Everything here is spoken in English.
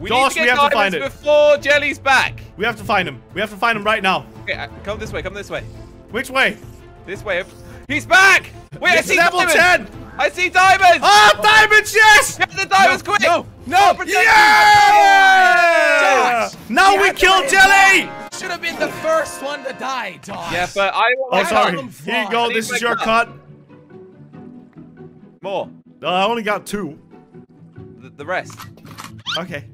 We Josh, need to we have to find it. before Jelly's back. We have to find him. We have to find him right now. Okay, uh, come this way. Come this way. Which way? This way. He's back. Wait, I see level diamonds. 10. I see diamonds. Ah, diamonds, yes! Get the diamonds quick. no, no, Yeah. Yeah! Now we kill. Jelly! Should have been the first one to die, Josh. Yeah, but I. Oh, I sorry. Here you go. This is your cut. cut. More. Uh, I only got two. The, the rest. Okay.